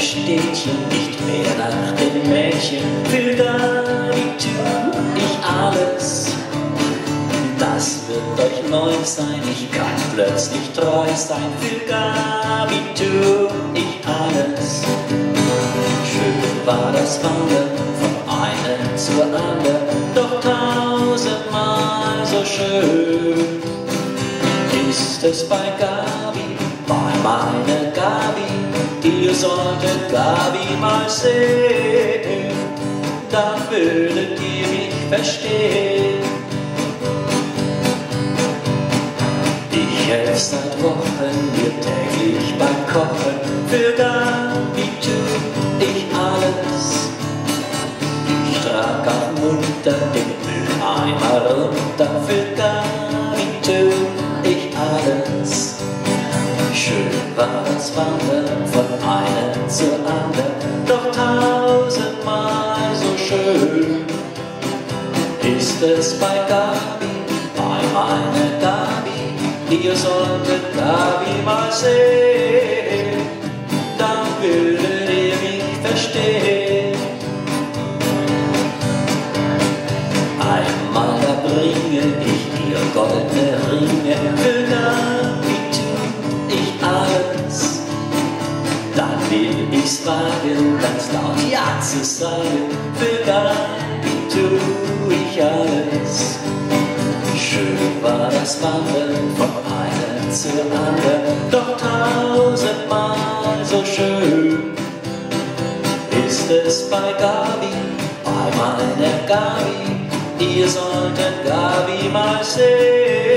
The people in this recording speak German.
Städtchen nicht mehr nach den Mädchen. Für Gabi tu ich alles. Das wird euch neu sein, ich kann plötzlich treu sein. Für Gabi tu ich alles. Schön war das Wandern von einer zur anderen, doch tausendmal so schön ist es bei Gabi, bei meiner Gabi. Ihr solltet Gabi mal sehen, dann würdet ihr mich verstehen. Ich helfe seit Wochen mir täglich beim Kochen, für Gabi tu ich alles. Ich trag auch munter den Mülleimer runter, für Schön war das Wandern von einer zur anderen, doch tausendmal so schön ist es bei Gabi, bei meiner Gabi. Ihr solltet Gabi mal sehen, dann würdet ihr mich verstehen. Einmal da bringe ich dir goldene will ich's wagen, ganz laut Ja zu sagen, für Gabi tu ich alles. Schön war das Wandern von einer zur anderen, doch tausendmal so schön ist es bei Gabi, bei meiner Gabi. Ihr solltet Gabi mal sehen.